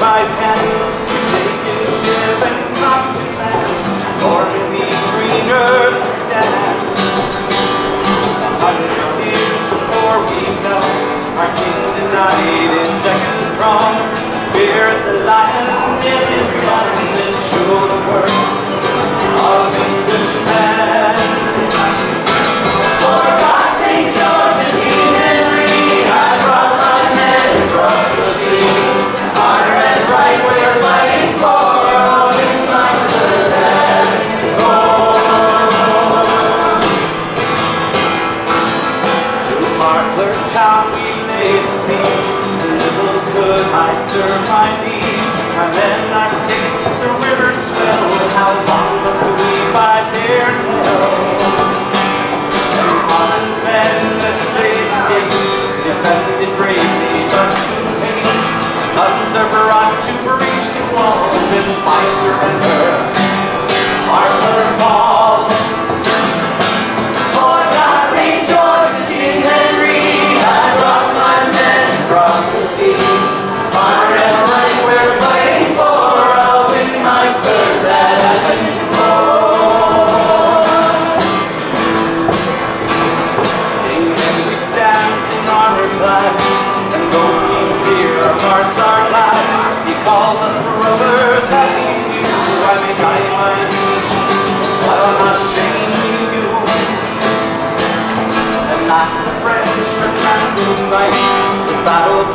by ten to take in ship and toxic land, or in the green earth to stand. A hundred years before we know, our king denied his second throne. Fear the lion.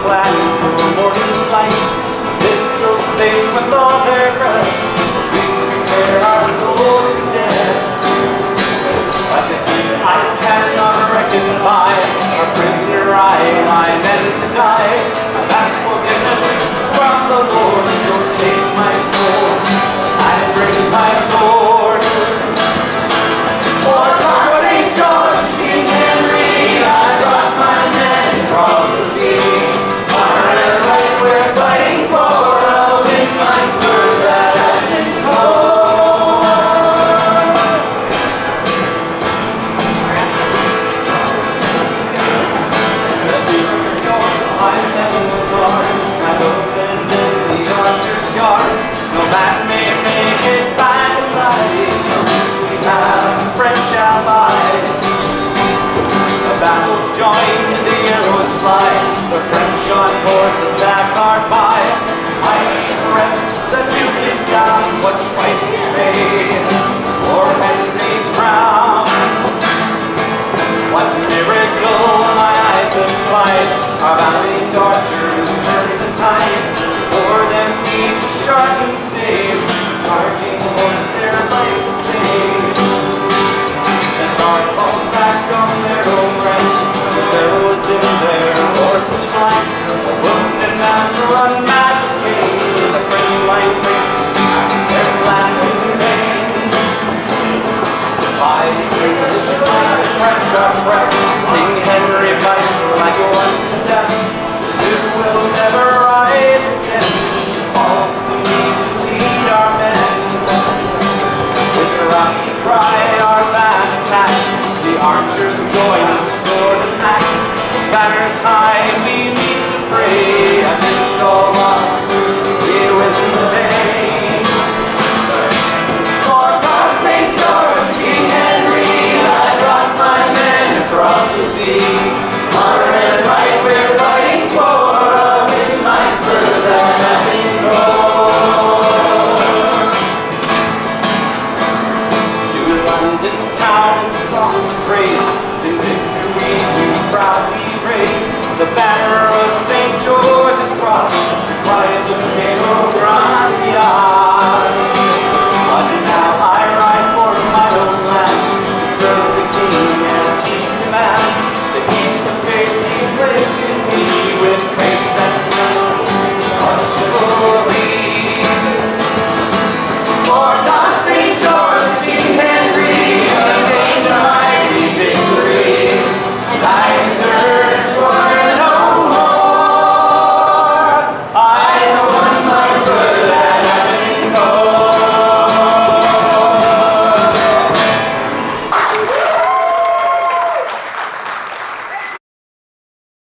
clad for a morning's light. Minstrels sing with all their breath. arrows join, the arrows fly, the French on course attack. run.